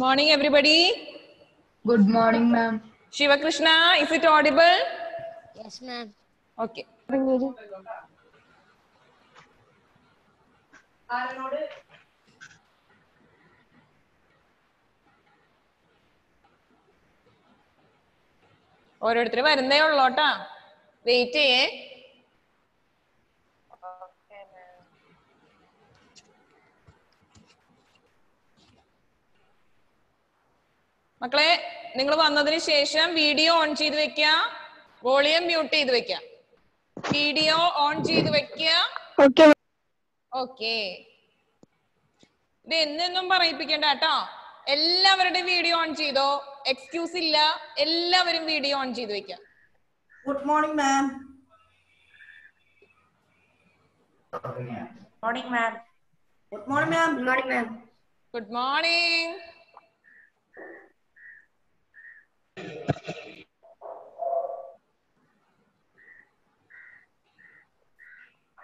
morning, everybody. Good morning, ma'am. Shiva Krishna, is it audible? Yes, ma'am. Okay. ഓരോരുത്തർ വരുന്നേ ഉള്ളോട്ടാ wait ചെയ്യേ മക്കളെ നിങ്ങൾ വന്നതിന് ശേഷം വീഡിയോ ഓൺ ചെയ്ത് വെക്ക. വോളിയം മ്യൂട്ട് ചെയ്ത് വെക്ക. വീഡിയോ ഓൺ ചെയ്ത് വെക്ക. ഓക്കേ ഓക്കെ ഇത് എന്നൊന്നും പറയിപ്പിക്കണ്ട കേട്ടോ. എല്ലാവരുടെയും വീഡിയോ ഓൺ ചെയ്തോ. എക്സ്ക്യൂസ് ഇല്ല. എല്ലാവരും വീഡിയോ ഓൺ ചെയ്ത് വെക്കുക good morning ma'am morning ma'am good morning ma'am good morning ma'am good morning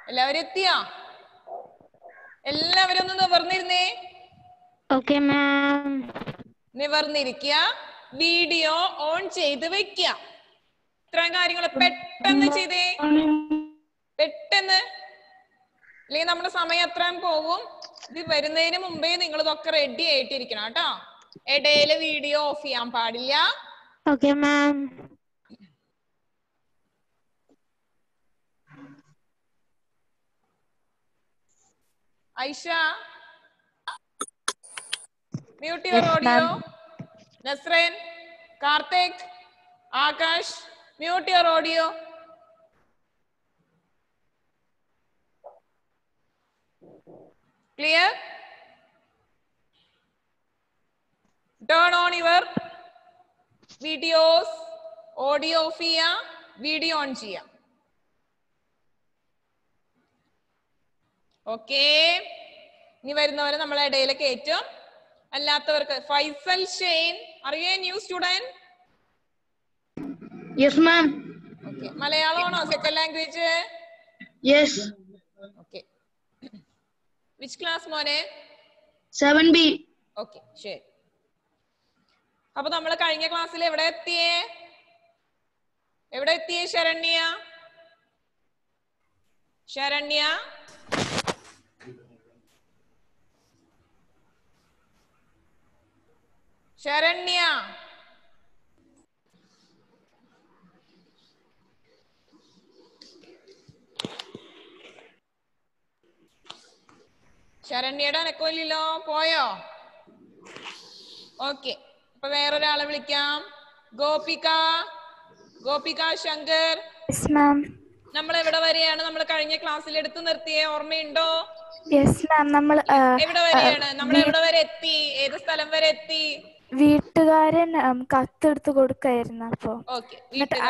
എല്ലാവരും എത്തിയോ? എല്ലാവരും ഒന്ന് നിവർന്നിരുന്നേ. ഓക്കെ മാം നിവർന്നിരിക്കുക. വീഡിയോ ഓൺ ചെയ്ത് വെക്കുക. ഇത്രയും കാര്യങ്ങൾ പെട്ടെന്ന് ചെയ്തേ. പെട്ടെന്ന്. അല്ലെങ്കിൽ നമ്മുടെ സമയം അത്രയും പോകും. ഇത് വരുന്നതിന് മുമ്പേ നിങ്ങൾ ഇതൊക്കെ റെഡി ആയിട്ടിരിക്കണം കേട്ടോ. ഇടയിൽ വീഡിയോ ഓഫ് ചെയ്യാൻ പാടില്ല. Okay, ma'am. Aisha mute your audio Nasran Karthik Akash mute your audio clear turn on your videos audio off ചെയ്യാം വീഡിയോ ഓൺ ചെയ്യാം. ഓക്കേ ഇനി വരുന്നവരെ നമ്മളെ ഇടയിൽ കയറ്റും. അല്ലാത്തവർക്ക് Faisal Shane അറിയേ new student yes ma'am okay മലയാളമാണോ second language yes okay which class മോനെ? 7B. Okay ശരി. അപ്പൊ നമ്മൾ കഴിഞ്ഞ ക്ലാസ്സിൽ എവിടെ എത്തിയേ? എവിടെ എത്തിയേ ശരണ്യ? ശരണ്യ? ശരണ്യ? ശരണ്യയുടെ അനക്കമില്ലല്ലോ പോയോ? ഓക്കെ. അപ്പൊ വേറൊരാളെ വിളിക്കാം. ഗോപിക. ഗോപിക ശങ്കർ. നമ്മൾ എവിടെ വരെയാണ്? നമ്മൾ കഴിഞ്ഞ ക്ലാസ്സിൽ എടുത്തു നിർത്തിയ. ഓർമ്മയുണ്ടോ? നമ്മൾ എവിടെ വരെയാണ്? നമ്മൾ എവിടെ വരെ എത്തി? ഏത് സ്ഥലം വരെ എത്തി? വീട്ടുകാരൻ കത്തെടുത്ത് കൊടുക്കായിരുന്നു അപ്പൊ.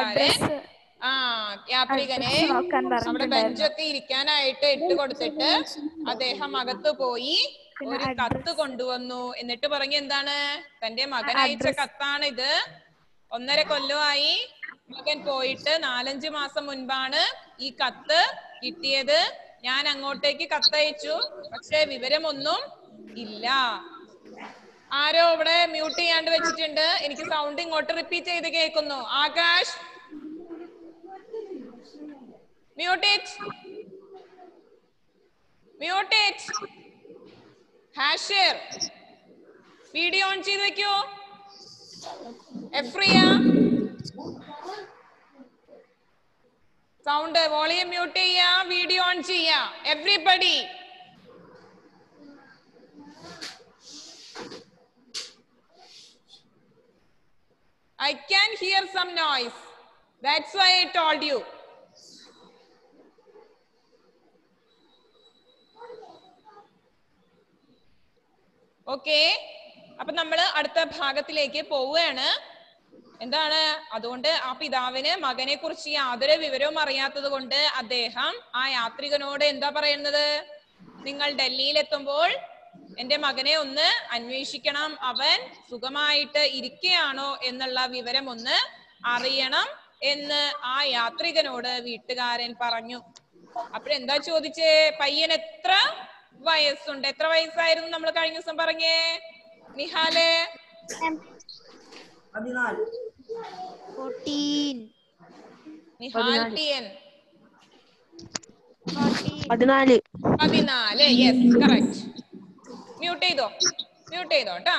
അഡ്രസ് ആ യാത്രികനെ നമ്മുടെ ബെഞ്ചൊക്കെ ഇരിക്കാനായിട്ട് ഇട്ട് കൊടുത്തിട്ട് അദ്ദേഹം അകത്ത് പോയി. ഒരു കത്ത് കൊണ്ടുവന്നു. എന്നിട്ട് പറഞ്ഞു എന്താണ്? തന്റെ മകൻ അയച്ച. കത്താണ് ഇത് ഒന്നര കൊല്ലമായി മകൻ പോയിട്ട് നാലഞ്ച് മാസം മുൻപാണ് ഈ കത്ത് കിട്ടിയത്. ഞാൻ അങ്ങോട്ടേക്ക് കത്തയച്ചു. പക്ഷെ വിവരമൊന്നും ഇല്ല. ആരോ ഇവിടെ മ്യൂട്ട് ചെയ്യാണ്ട് വെച്ചിട്ടുണ്ട്. എനിക്ക് സൗണ്ട് ഇങ്ങോട്ട് റിപ്പീറ്റ് ചെയ്ത് കേൾക്കുന്നു. Akash? Mute it mute it Hashar video on ചെയ്ത് വെക്കോ. എഫ്രിയ സൗണ്ട് വോളിയം മ്യൂട്ട് ചെയ്യാ വീഡിയോ ഓൺ ചെയ്യാ. Everybody I can hear some noise. That's why I told you. Okay. അപ്പൊ നമ്മൾ അടുത്ത ഭാഗത്തിലേക്ക് പോവുകയാണ്. എന്താണ്? അതുകൊണ്ട് ആ പിതാവിന് മകനെ കുറിച്ച് യാതൊരു വിവരവും അറിയാത്തത് കൊണ്ട് അദ്ദേഹം ആ യാത്രികനോട് എന്താ പറയുന്നത്? നിങ്ങൾ ഡൽഹിയിൽ എത്തുമ്പോൾ എന്റെ മകനെ ഒന്ന് അന്വേഷിക്കണം. അവൻ സുഖമായിട്ട് ഇരിക്കുകയാണോ എന്നുള്ള വിവരം ഒന്ന് അറിയണം എന്ന് ആ യാത്രികനോട് വീട്ടുകാരൻ പറഞ്ഞു. അപ്പോഴെന്താ ചോദിച്ചേ? പയ്യൻ എത്ര? വയസ്സുണ്ട്. എത്ര വയസ്സായിരുന്നു നമ്മൾ കഴിഞ്ഞ ദിവസം പറഞ്ഞേ? നിഹാൽ? പതിനാല്. Fourteen Nihal T N. പതിനാല്. പതിനാല്. യെസ് കറക്റ്റ് മ്യൂട്ട് ചെയ്തോ? മ്യൂട്ട് ചെയ്തോ കേട്ടാ?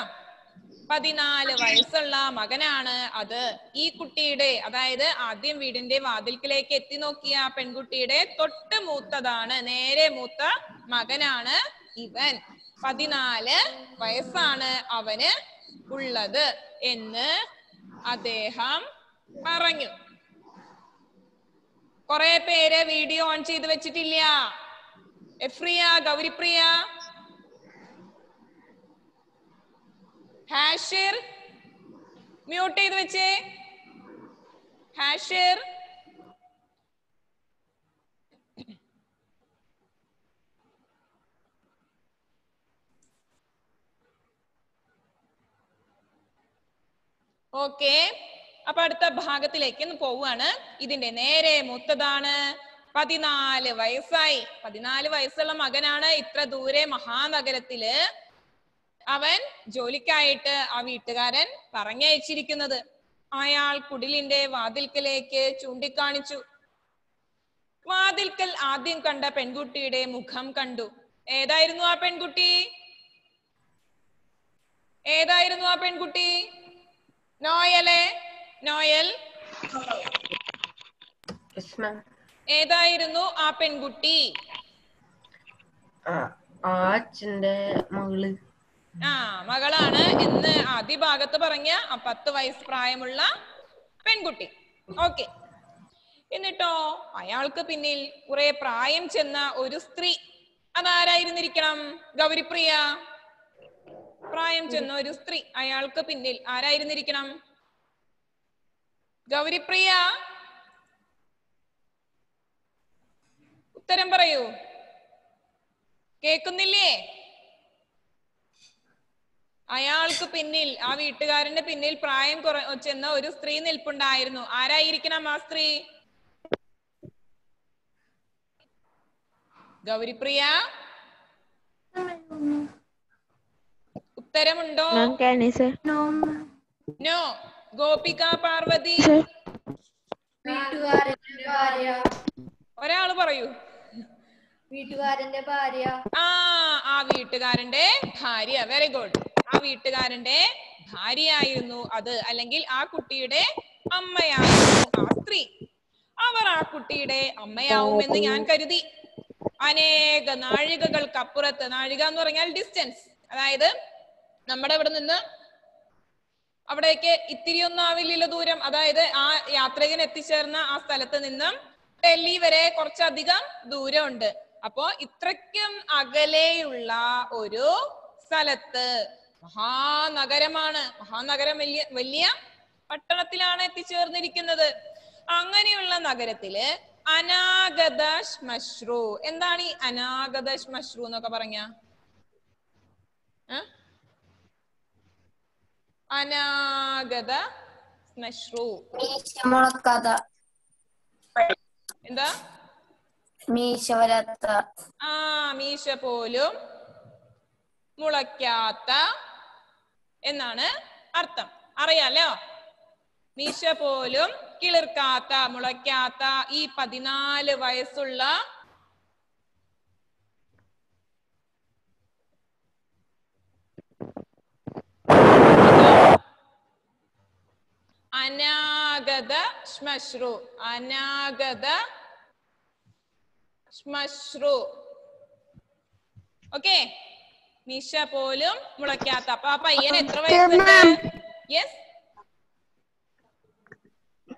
പതിനാല് വയസ്സുള്ള മകനാണ് അത്. ഈ കുട്ടിയുടെ അതായത് ആദ്യം വീടിന്റെ വാതിൽക്കിലേക്ക് എത്തി നോക്കിയ ആ പെൺകുട്ടിയുടെ തൊട്ട് മൂത്തതാണ്. നേരെ മൂത്ത മകനാണ് ഇവൻ. പതിനാല് വയസ്സാണ് അവന് ഉള്ളത് എന്ന് അദ്ദേഹം പറഞ്ഞു. കുറെ പേര് വീഡിയോ ഓൺ ചെയ്ത് വെച്ചിട്ടില്ല. എഫ്രിയ ഗൗരിപ്രിയ ഹാഷിർ മ്യൂട്ട് ചെയ്ത് വെച്ചേ. ഹാഷിർ ഓക്കെ അപ്പൊ അടുത്ത ഭാഗത്തിലേക്ക് പോവുകയാണ്. ഇതിന്റെ നേരെ മുത്തതാണ്. പതിനാല് വയസ്സായി. പതിനാല് വയസ്സുള്ള മകനാണ്. ഇത്ര ദൂരെ മഹാനഗരത്തിൽ അവൻ ജോലിക്കായിട്ട് ആ വീട്ടുകാരൻ പറഞ്ഞയച്ചിരിക്കുന്നത്. അയാൾ കുടിലിന്റെ വാതിൽക്കലേക്ക് ചൂണ്ടിക്കാണിച്ചു. വാതിൽക്കൽ ആദ്യം കണ്ട പെൺകുട്ടിയുടെ മുഖം കണ്ടു. ഏതായിരുന്നു ആ പെൺകുട്ടി? ഏതായിരുന്നു ആ പെൺകുട്ടി? നോയലെ നോയൽ. ഏതായിരുന്നു ആ പെൺകുട്ടി? ആ ആ അച്ഛന്റെ മകൾ. ആ മകളാണ് എന്ന് ആദ്യ ഭാഗത്ത് പറഞ്ഞ പത്ത് വയസ്സ് പ്രായമുള്ള പെൺകുട്ടി. ഓക്കെ. എന്നിട്ടോ അയാൾക്ക് പിന്നിൽ കുറെ പ്രായം ചെന്ന ഒരു സ്ത്രീ. അതാരായിരുന്നിരിക്കണം? ഗൗരിപ്രിയ. പ്രായം ചെന്ന ഒരു സ്ത്രീ. അയാൾക്ക് പിന്നിൽ ആരായിരുന്നിരിക്കണം? ഗൗരിപ്രിയ. ഉത്തരം പറയൂ. കേക്കുന്നില്ലേ അയാൾക്ക് പിന്നിൽ ആ വീട്ടുകാരന്റെ പിന്നിൽ പ്രായം കുറ ചെന്ന ഒരു സ്ത്രീ നിൽപ്പുണ്ടായിരുന്നു. ആരായിരിക്കണം ആ സ്ത്രീ? ഗൗരിപ്രിയ? ഉത്തരമുണ്ടോ? നോ ഗോപിക പാർവതി? വീട്ടുകാരന്റെ ഭാര്യ. ഒരാൾ പറയൂ. വീട്ടുകാരന്റെ ഭാര്യ. ആ ആ വീട്ടുകാരന്റെ ഭാര്യ. വെരി ഗുഡ് ആ വീട്ടുകാരന്റെ ഭാര്യയായിരുന്നു അത്. അല്ലെങ്കിൽ ആ കുട്ടിയുടെ അമ്മയായിരുന്നു ആ സ്ത്രീ. അവർ ആ കുട്ടിയുടെ അമ്മയാവുമെന്ന് ഞാൻ കരുതി. അനേക നാഴികകൾക്കപ്പുറത്ത് നാഴിക എന്ന് പറഞ്ഞാൽ ഡിസ്റ്റൻസ് അതായത് നമ്മുടെ ഇവിടെ നിന്ന് അവിടേക്ക് ഇത്തിരിയൊന്നും ആവില്ലല്ലോ ദൂരം. അതായത് ആ യാത്രികൻ എത്തിച്ചേർന്ന ആ സ്ഥലത്ത് നിന്നും ഡൽഹി വരെ കുറച്ചധികം ദൂരമുണ്ട്. അപ്പോ ഇത്രയ്ക്കും അകലെയുള്ള ഒരു സ്ഥലത്ത് മഹാനഗരമാണ്. മഹാനഗരം വലിയ വലിയ പട്ടണത്തിലാണ് എത്തിച്ചേർന്നിരിക്കുന്നത്. അങ്ങനെയുള്ള നഗരത്തിൽ അനാഗത ശ്മശ്രു. എന്താണ് ഈ അനാഗത ശ്മശ്രു എന്നൊക്കെ പറഞ്ഞ? അനാഗത ശ്മശ്രു. എന്താ? മീശ വരാത്ത ആ മീശ പോലും മുളയ്ക്കാത്ത എന്നാണ് അർത്ഥം. അറിയാലോ? മീശ പോലും കിളിർക്കാത്ത മുളയ്ക്കാത്ത ഈ പതിനാല് വയസ്സുള്ള അനാഗത ശ്മശ്രു അനാഗത ശ്മശ്രു. ഓക്കെ? നിശ പോലും മുളയ്ക്കാത്ത. അപ്പൊ ആ പയ്യൻ എത്ര വയസ്സുണ്ട്? യെസ്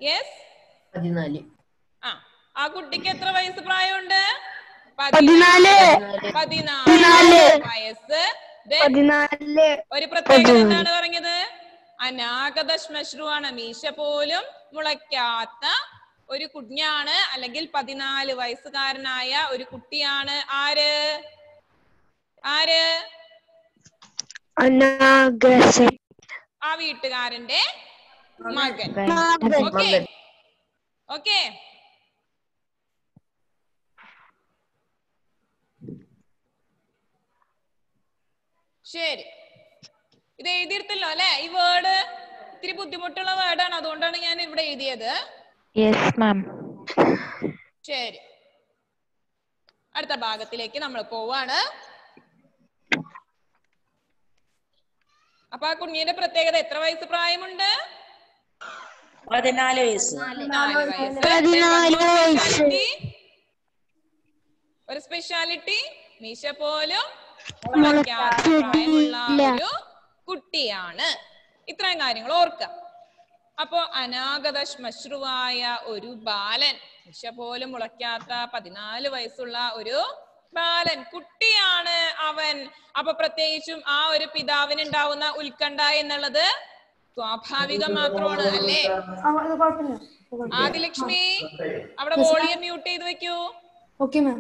യെസ് പതിനാല്. ആ. ആ കുട്ടിക്ക് എത്ര വയസ്സ് പ്രായമുണ്ട്? പതിനാല്. പതിനാല്. വയസ്സ്. ഒരു പ്രത്യേകത എന്താണ് പറഞ്ഞത്? അനാഗത ശ്മശ്രു ആണ് മീശ പോലും മുളയ്ക്കാത്ത ഒരു കുഞ്ഞാണ് അല്ലെങ്കിൽ പതിനാല് വയസ്സുകാരനായ ഒരു കുട്ടിയാണ്. ആര്? ആര്? അനാഗസ ആ വീട്ടുകാരന്റെ മകൻ. മകൻ. ഓക്കെ. ഓക്കെ. ശരി. ഇത് എഴുതിയിരുത്തല്ലോ അല്ലെ? ഈ വേർഡ് ഇത്തിരി ബുദ്ധിമുട്ടുള്ള വേർഡാണ്. അതുകൊണ്ടാണ് ഞാൻ ഇവിടെ എഴുതിയത്. യെസ് മാം ശരി. അടുത്ത ഭാഗത്തിലേക്ക് നമ്മൾ പോവാണ്. അപ്പൊ ആ കുഞ്ഞിന്റെ പ്രത്യേകത എത്ര വയസ്സ് പ്രായമുണ്ട്? പതിനാല് വയസ്സ്. ഒരു സ്പെഷ്യാലിറ്റി മീശ പോലും പ്രായമുള്ള ഒരു കുട്ടിയാണ്. ഇത്രയും കാര്യങ്ങൾ ഓർക്കുക അപ്പോ അനാഗത ശ്മശ്രുവായ ഒരു ബാലൻ മീശ പോലും മുളയ്ക്കാത്ത പതിനാല് വയസ്സുള്ള ഒരു ബാലൻ കുട്ടിയാണ് അവൻ. അപ്പൊ പ്രത്യേകിച്ചും ആ ഒരു പിതാവിന് ഉണ്ടാവുന്ന ഉത്കണ്ഠ എന്നുള്ളത് സ്വാഭാവികം മാത്രമാണ് അല്ലേ? ആദിലക്ഷ്മി അവിടെ വോളിയം മ്യൂട്ട് ചെയ്ത് വെക്കൂ. ഓക്കെ മാം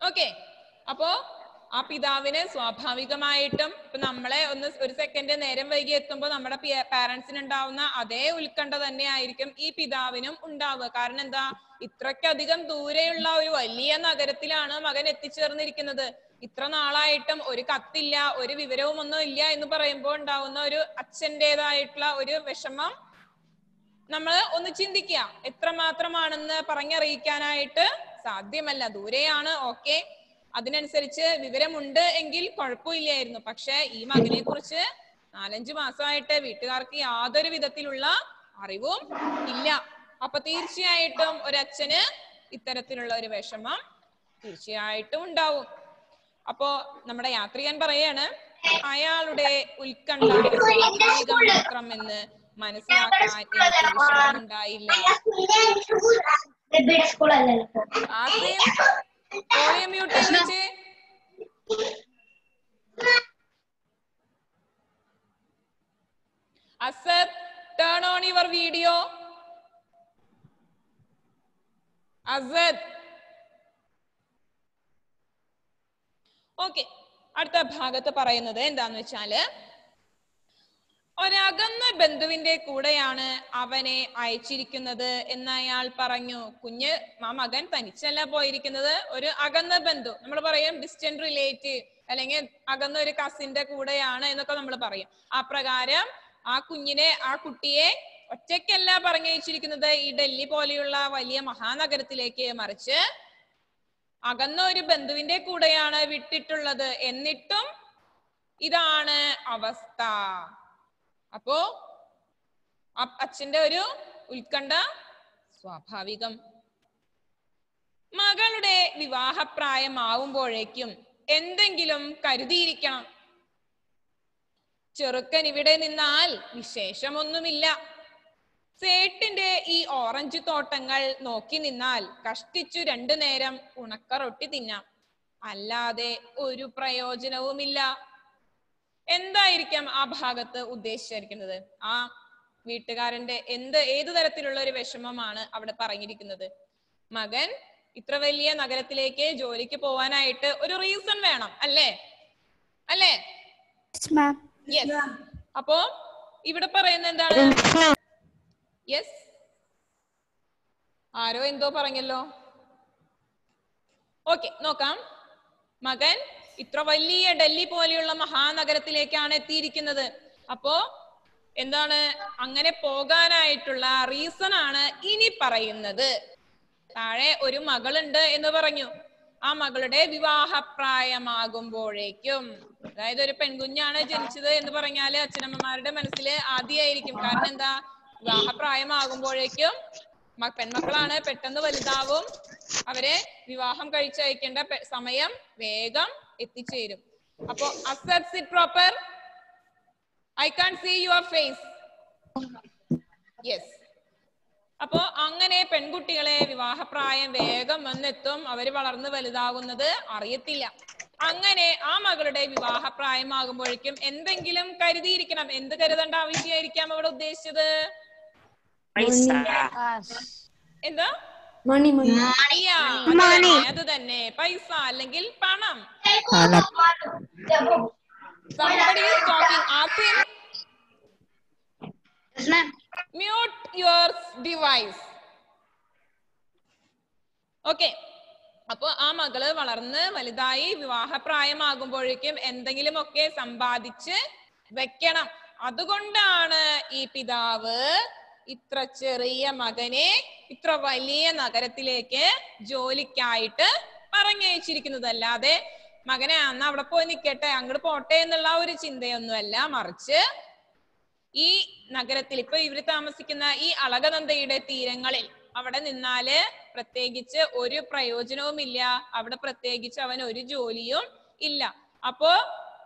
ഓക്കെ അപ്പോ ആ പിതാവിന് സ്വാഭാവികമായിട്ടും ഇപ്പൊ നമ്മളെ ഒന്ന് ഒരു സെക്കൻഡ് നേരം വൈകി എത്തുമ്പോൾ നമ്മുടെ പാരന്റ്സിന് ഉണ്ടാവുന്ന അതേ ഉത്കണ്ഠ തന്നെ ആയിരിക്കും ഈ പിതാവിനും ഉണ്ടാവുക. കാരണം എന്താ? ഇത്രയ്ക്കധികം ദൂരെയുള്ള ഒരു വലിയ നഗരത്തിലാണ് മകൻ എത്തിച്ചേർന്നിരിക്കുന്നത്. ഇത്ര നാളായിട്ടും ഒരു കത്തില്ല ഒരു വിവരവും ഒന്നും ഇല്ല എന്ന് പറയുമ്പോൾ ഉണ്ടാവുന്ന ഒരു അച്ഛന്റെതായിട്ടുള്ള ഒരു വിഷമം നമ്മൾ ഒന്ന് ചിന്തിക്കുക. എത്രമാത്രമാണെന്ന് പറഞ്ഞറിയിക്കാനായിട്ട് സാധ്യമല്ല. ദൂരെയാണ് ഓക്കെ അതിനനുസരിച്ച് വിവരമുണ്ട് എങ്കിൽ കുഴപ്പമില്ലായിരുന്നു. പക്ഷെ ഈ മകനെ കുറിച്ച് നാലഞ്ചു മാസമായിട്ട് വീട്ടുകാർക്ക് യാതൊരു വിധത്തിലുള്ള അറിവും ഇല്ല. അപ്പൊ തീർച്ചയായിട്ടും ഒരച്ഛന് ഇത്തരത്തിലുള്ള ഒരു വിഷമം തീർച്ചയായിട്ടും ഉണ്ടാവും. അപ്പോ നമ്മുടെ യാത്രികൻ പറയാണ് അയാളുടെ ഉത്കണ്ഠ മാത്രം എന്ന് മനസ്സിലാക്കാൻ എനിക്ക് വിഷമമുണ്ടായില്ല ആസിം വോളിയം മ്യൂട്ട് വെച്ചേ Asad turn on your video Asad okay അടുത്ത ഭാഗത്ത് പറയുന്നത് എന്താന്ന് വെച്ചാൽ ഒരകന്ന ബന്ധുവിന്റെ കൂടെയാണ് അവനെ അയച്ചിരിക്കുന്നത് എന്ന് അയാൾ പറഞ്ഞു കുഞ്ഞ് ആ മകൻ തനിച്ചല്ല പോയിരിക്കുന്നത്. ഒരു അകന്ന ബന്ധു. നമ്മൾ പറയും ഡിസ്റ്റന്റ് റിലേറ്റീവ് അല്ലെങ്കിൽ അകന്ന ഒരു കസിന്റെ കൂടെയാണ് എന്നൊക്കെ നമ്മൾ പറയും. ആ പ്രകാരം ആ കുഞ്ഞിനെ ആ കുട്ടിയെ ഒറ്റയ്ക്കല്ല പറഞ്ഞയച്ചിരിക്കുന്നത്. ഈ ഡൽഹി പോലെയുള്ള വലിയ മഹാനഗരത്തിലേക്ക് മറിച്ച് അകന്ന ഒരു ബന്ധുവിന്റെ കൂടെയാണ് വിട്ടിട്ടുള്ളത്. എന്നിട്ടും ഇതാണ് അവസ്ഥ. അപ്പോ അച്ഛന്റെ ഒരു ഉത്കണ്ഠ സ്വാഭാവികം. മകളുടെ വിവാഹപ്രായമാവുമ്പോഴേക്കും എന്തെങ്കിലും കരുതിയിരിക്കണം. ചെറുക്കൻ ഇവിടെ നിന്നാൽ വിശേഷമൊന്നുമില്ല. സേട്ടിന്റെ ഈ ഓറഞ്ച് തോട്ടങ്ങൾ നോക്കി നിന്നാൽ കഷ്ടിച്ചു രണ്ടു നേരം ഉണക്കറൊട്ടി തിന്നാം. അല്ലാതെ ഒരു പ്രയോജനവുമില്ല. എന്തായിരിക്കാം ആ ഭാഗത്ത് ഉദ്ദേശിച്ചിരിക്കുന്നത്? ആ വീട്ടുകാരന്റെ എന്ത് ഏതു തരത്തിലുള്ള ഒരു വിഷമമാണ് അവിടെ പറഞ്ഞിരിക്കുന്നത്? മകൻ ഇത്ര വലിയ നഗരത്തിലേക്ക് ജോലിക്ക് പോവാനായിട്ട് ഒരു റീസൺ വേണം അല്ലേ? അല്ലേ? യെസ് അപ്പോ ഇവിടെ പറയുന്നത് എന്താണ്? യെസ് ആരോ എന്തോ പറഞ്ഞല്ലോ. ഓക്കെ നോക്കാം. മകൻ ഇത്ര വലിയ ഡൽഹി പോലെയുള്ള മഹാനഗരത്തിലേക്കാണ് എത്തിയിരിക്കുന്നത്. അപ്പോ എന്താണ് അങ്ങനെ പോകാനായിട്ടുള്ള റീസൺ ആണ് ഇനി പറയുന്നത്. താഴെ ഒരു മകളുണ്ട് എന്ന് പറഞ്ഞു. ആ മകളുടെ വിവാഹപ്രായമാകുമ്പോഴേക്കും. അതായത് ഒരു പെൺകുഞ്ഞാണ് ജനിച്ചത് എന്ന് പറഞ്ഞാൽ അച്ഛനമ്മമാരുടെ മനസ്സിൽ ആദ്യമായിരിക്കും കാരണം എന്താ? വിവാഹപ്രായമാകുമ്പോഴേക്കും പെൺമക്കളാണ് പെട്ടെന്ന് വലുതാവും. അവരെ വിവാഹം കഴിച്ചയക്കേണ്ട സമയം വേഗം എത്തിച്ചേരും. അപ്പോ Asad it proper I can see your face yes അപ്പോ അങ്ങനെ പെൺകുട്ടികളെ വിവാഹപ്രായം വേഗം വന്നെത്തും. അവർ വളർന്ന് വലുതാകുന്നത് അറിയത്തില്ല. അങ്ങനെ ആ മകളുടെ വിവാഹപ്രായമാകുമ്പോഴേക്കും എന്തെങ്കിലും കരുതിയിരിക്കണം. എന്ത് കരുതേണ്ട ആവശ്യമായിരിക്കാം അവിടെ ഉദ്ദേശിച്ചത്? എന്താ? മണി മണി. അത് തന്നെ, പൈസ അല്ലെങ്കിൽ പണം. Mute your device okay Yes, ma'am. mute your device. Okay. അപ്പൊ ആ മകൾ വളർന്ന് വലുതായി വിവാഹപ്രായമാകുമ്പോഴേക്കും എന്തെങ്കിലുമൊക്കെ സമ്പാദിച്ച് വെക്കണം. അതുകൊണ്ടാണ് ഈ പിതാവ് ഇത്ര ചെറിയ മകനെ ഇത്ര വലിയ നഗരത്തിലേക്ക് ജോലിക്കായിട്ട് പറഞ്ഞയച്ചിരിക്കുന്നത് അല്ലാതെ മകനെ അന്ന് അവിടെ പോയി നിൽക്കട്ടെ അങ്ങോട്ട് പോട്ടെ എന്നുള്ള ഒരു ചിന്തയൊന്നുമല്ല. മറിച്ച് ഈ നഗരത്തിൽ ഇപ്പൊ ഇവർ താമസിക്കുന്ന ഈ അളകനന്ദയുടെ തീരങ്ങളിൽ അവിടെ നിന്നാൽ പ്രത്യേകിച്ച് ഒരു പ്രയോജനവും ഇല്ല അവിടെ പ്രത്യേകിച്ച് അവൻ ഒരു ജോലിയും ഇല്ല. അപ്പോ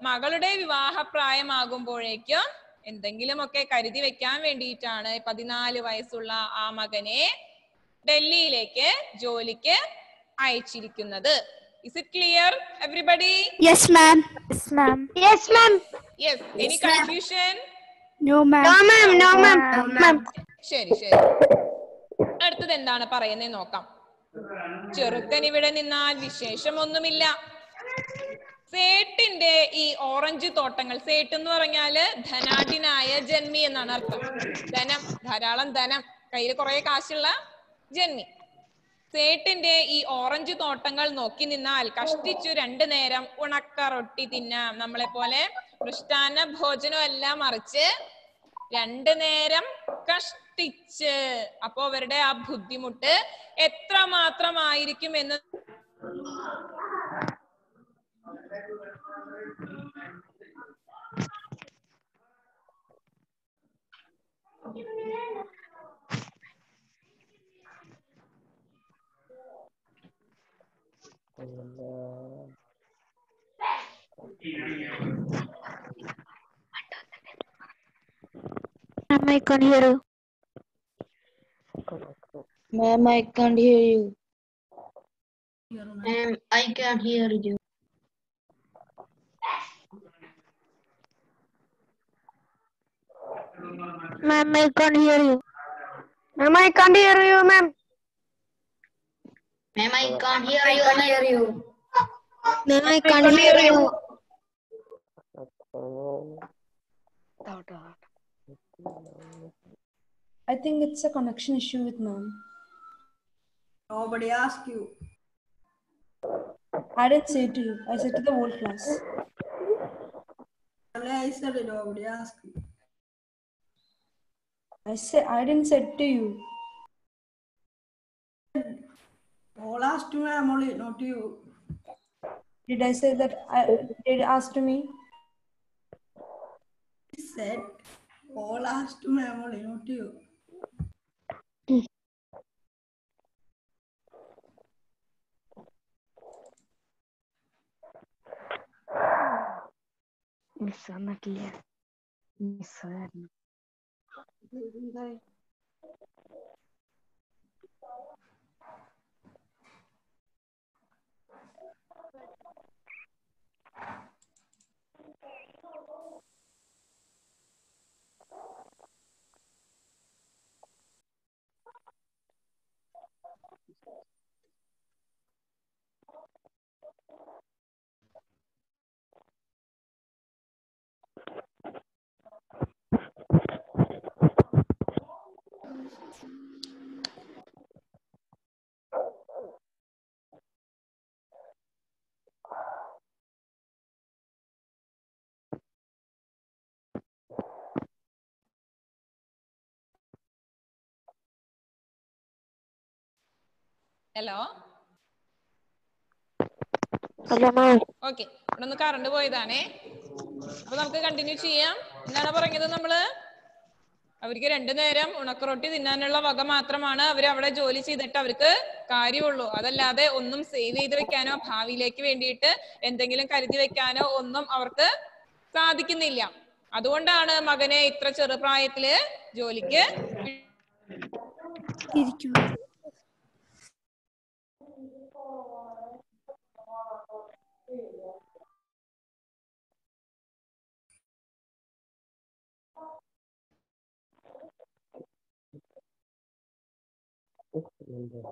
മകളുടെ വിവാഹപ്രായമാകുമ്പോഴേക്കും എന്തെങ്കിലുമൊക്കെ കരുതി വെക്കാൻ വേണ്ടിയിട്ടാണ് പതിനാല് വയസ്സുള്ള ആ മകനെ ഡൽഹിയിലേക്ക് ജോലിക്ക് അയച്ചിരിക്കുന്നത്. Is it clear everybody yes ma'am yes ma'am yes ma'am yes any confusion no ma'am no ma'am no ma'am Ma'am. ശരി ശരി. അടുത്തത് എന്താണ് പറയുന്നത് നോക്കാം. ചെറുക്കൻ ഇവിടെ നിന്നാൽ വിശേഷമൊന്നുമില്ല. സേട്ടിന്റെ ഈ ഓറഞ്ച് തോട്ടങ്ങൾ. സേട്ട് എന്ന് പറഞ്ഞാൽ ധനാഢ്യനായ ജന്മി എന്നാണ് അർത്ഥം. ധനം ധാരാളം ധനം. കയ്യിൽ കുറെ കാശുള്ള ജന്മി. സേട്ടിന്റെ ഈ ഓറഞ്ച് തോട്ടങ്ങൾ നോക്കി നിന്നാൽ കഷ്ടിച്ചു രണ്ടു നേരം ഉണക്ക റൊട്ടി തിന്നാം. നമ്മളെ പോലെ മൃഷ്ടാന്ന ഭോജനം എല്ലാം മറിച്ച് രണ്ടു നേരം കഷ്ടിച്ച്. അപ്പോ അവരുടെ ആ ബുദ്ധിമുട്ട് എത്ര മാത്രമായിരിക്കും എന്ന് Ma'am, I can't hear you. Ma'am, I can't hear you. Ma'am, I can't hear you. Ma'am, I can't hear you. Ma'am, I can't hear you, ma'am. Ma'am, I can't hear I you. can hear you. Ma'am, I can't hear you. I think it's a connection issue with ma'am. Nobody asked you. I didn't say to you. I said to the whole class. I said it, nobody asked you. I said I didn't say to you. All asked you, ma'am, only, not you. Did I say that? I did ask to me. He said, all asked you, ma'am, only, not you. Miss വന്നിട്ടില്ല Miss hello okay ഇവിടെ ഒന്ന് current പോയതാണേ. അപ്പൊ നമുക്ക് continue ചെയ്യാം. എന്താണ് പറഞ്ഞത് നമ്മൾ? അവർക്ക് രണ്ടു നേരം ഉണക്കറൊട്ടി തിന്നാനുള്ള വക മാത്രമാണ് അവർ അവിടെ ജോലി ചെയ്തിട്ട് അവർക്ക് കാര്യമുള്ളൂ. അതല്ലാതെ ഒന്നും സേവ് ചെയ്ത് വെക്കാനോ ഭാവിയിലേക്ക് വേണ്ടിയിട്ട് എന്തെങ്കിലും കരുതി വെക്കാനോ ഒന്നും അവർക്ക് സാധിക്കുന്നില്ല. അതുകൊണ്ടാണ് മകനെ ഇത്ര ചെറുപ്രായത്തിൽ ജോലിക്ക് number.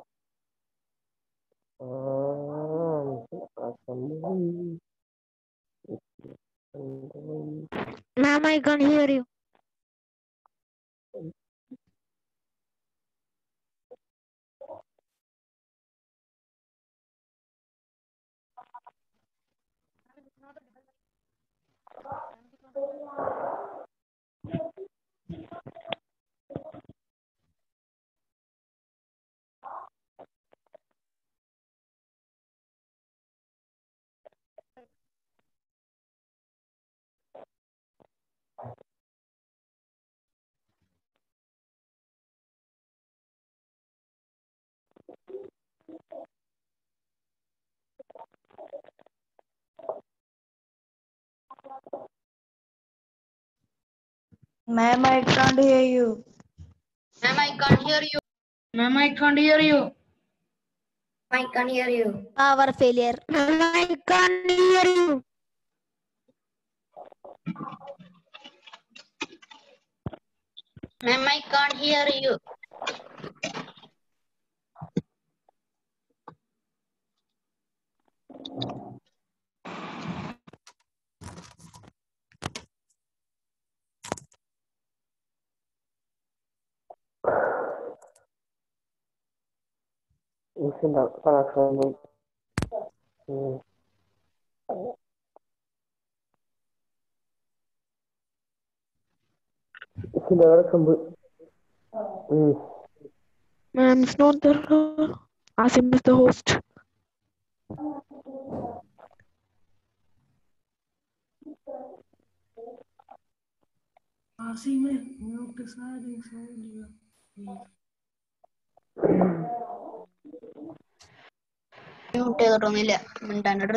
Ma'am, I can't hear you. Thank you. Ma'am, I can't hear you. Ma'am, I can't hear you. Ma'am, I can't hear you. I can't hear you. Power failure. Ma'am, I can't hear you. Ma'am, I can't hear you. I'm para Mm. Not there. Asim is the host. Asim है मैं उसके mute ചെയ്തിട്ടൊന്നുമില്ല മിണ്ടാണ്ട്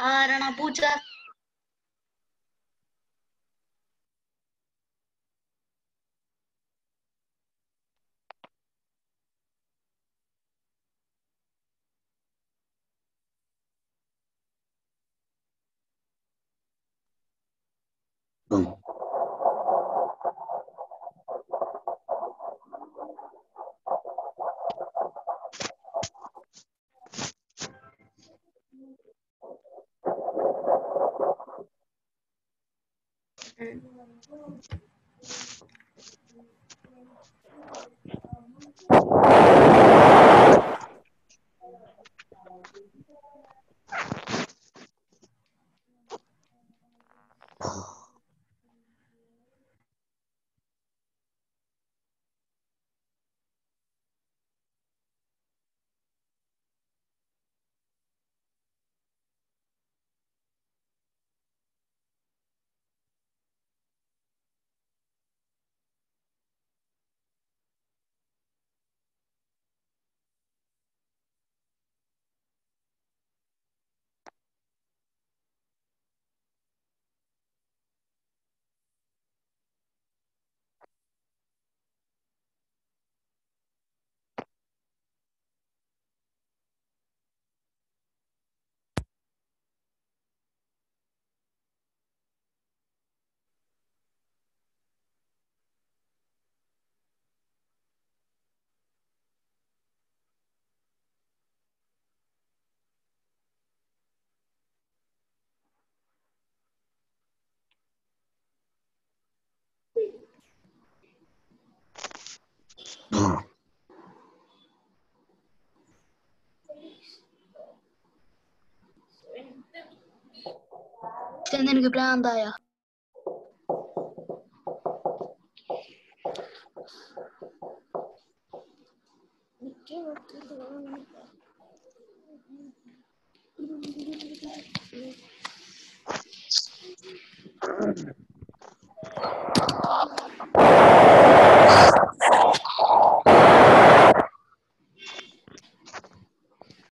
हाँ, धारणा पूजा। ആ tener que plantar.